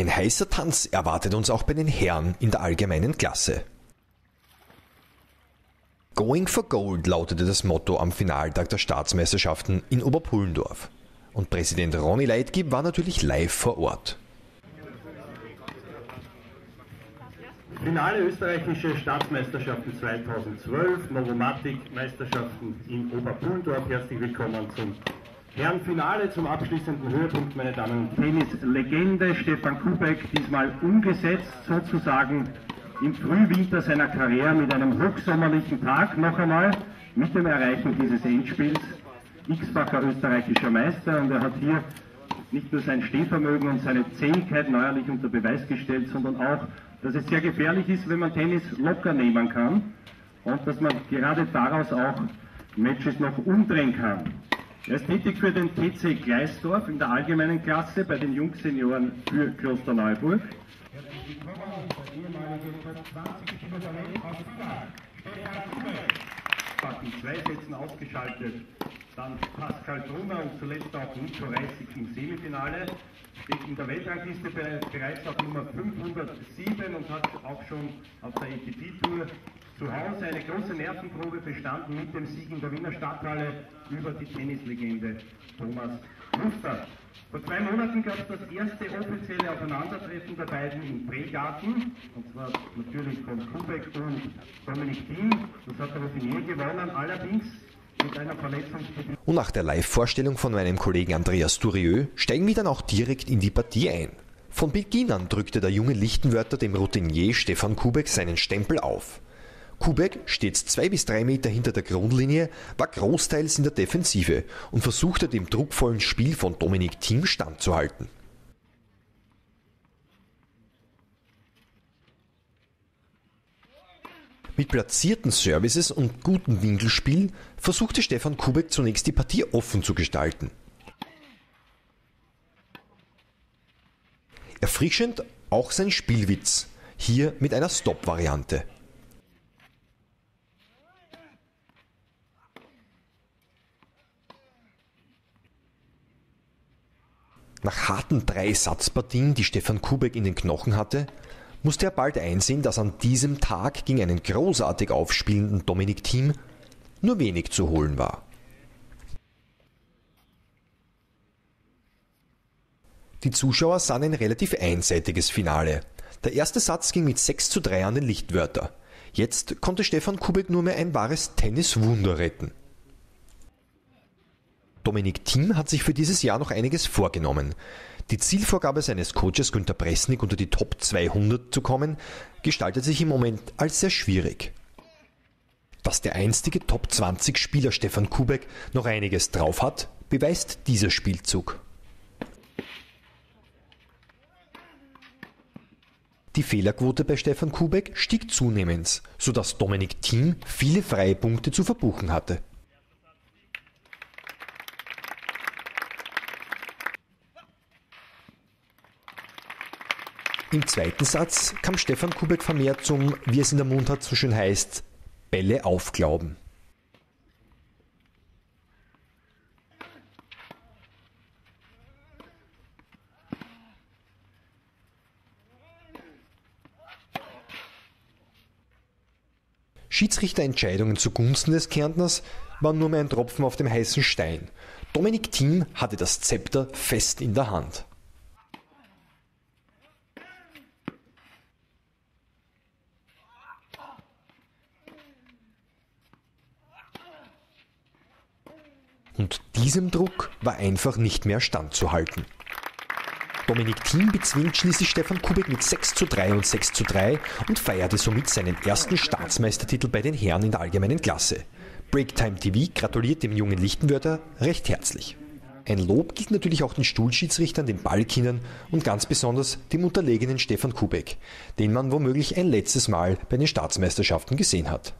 Ein heißer Tanz erwartet uns auch bei den Herren in der allgemeinen Klasse. Going for Gold lautete das Motto am Finaltag der Staatsmeisterschaften in Oberpullendorf. Und Präsident Ronny Leitgeb war natürlich live vor Ort. Finale österreichische Staatsmeisterschaften 2012, Novomatic-Meisterschaften in Oberpullendorf. Herzlich willkommen zum Herrenfinale, zum abschließenden Höhepunkt, meine Damen und Herren. Tennis-Legende Stefan Kubek, diesmal umgesetzt sozusagen im Frühwinter seiner Karriere mit einem hochsommerlichen Tag noch einmal, mit dem Erreichen dieses Endspiels, x-facher österreichischer Meister und er hat hier nicht nur sein Stehvermögen und seine Zähigkeit neuerlich unter Beweis gestellt, sondern auch, dass es sehr gefährlich ist, wenn man Tennis locker nehmen kann und dass man gerade daraus auch Matches noch umdrehen kann. Er ist tätig für den TC Gleisdorf in der allgemeinen Klasse bei den Jungsenioren für Klosterneuburg. In zwei Sätzen ausgeschaltet. Dann Pascal Brunner und zuletzt auch Nico Reisig im Semifinale. Steht in der Weltrangliste bereits auf Nummer 507 und hat auch schon auf der ATP-Tour zu Hause eine große Nervenprobe bestanden mit dem Sieg in der Wiener Stadthalle über die Tennislegende Thomas Muster. Vor zwei Monaten gab es das erste offizielle Aufeinandertreffen der beiden im Pregarten, und zwar natürlich von Kubek und Dominik Thiem. Das hat der Routinier gewonnen, allerdings mit einer Verletzung. Und nach der Live-Vorstellung von meinem Kollegen Andreas Durieux steigen wir dann auch direkt in die Partie ein. Von Beginn an drückte der junge Lichtenwörter dem Routinier Stefan Kubek seinen Stempel auf. Kubek, stets zwei bis drei Meter hinter der Grundlinie, war großteils in der Defensive und versuchte dem druckvollen Spiel von Dominik Thiem standzuhalten. Mit platzierten Services und gutem Winkelspiel versuchte Stefan Kubek zunächst die Partie offen zu gestalten. Erfrischend auch sein Spielwitz, hier mit einer Stop-Variante. Nach harten drei Satzpartien, die Stefan Kubek in den Knochen hatte, musste er bald einsehen, dass an diesem Tag gegen einen großartig aufspielenden Dominik Thiem nur wenig zu holen war. Die Zuschauer sahen ein relativ einseitiges Finale. Der erste Satz ging mit 6 zu 3 an den Lichtwörter. Jetzt konnte Stefan Kubek nur mehr ein wahres Tenniswunder retten. Dominik Thiem hat sich für dieses Jahr noch einiges vorgenommen. Die Zielvorgabe seines Coaches Günter Presnik unter die Top 200 zu kommen, gestaltet sich im Moment als sehr schwierig. Dass der einstige Top 20 Spieler Stefan Kubek noch einiges drauf hat, beweist dieser Spielzug. Die Fehlerquote bei Stefan Kubek stieg zunehmend, sodass Dominik Thiem viele freie Punkte zu verbuchen hatte. Im zweiten Satz kam Stefan Kubek vermehrt zum, wie es in der Mundart so schön heißt, Bälle aufglauben. Schiedsrichterentscheidungen zugunsten des Kärntners waren nur mehr ein Tropfen auf dem heißen Stein. Dominik Thiem hatte das Zepter fest in der Hand. Und diesem Druck war einfach nicht mehr standzuhalten. Dominik Thiem bezwingt schließlich Stefan Kubek mit 6 zu 3 und 6 zu 3 und feierte somit seinen ersten Staatsmeistertitel bei den Herren in der allgemeinen Klasse. Breaktime TV gratuliert dem jungen Lichtenwörter recht herzlich. Ein Lob gilt natürlich auch den Stuhlschiedsrichtern, den Ballkindern und ganz besonders dem unterlegenen Stefan Kubek, den man womöglich ein letztes Mal bei den Staatsmeisterschaften gesehen hat.